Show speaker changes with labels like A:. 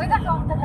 A: Foi da conta.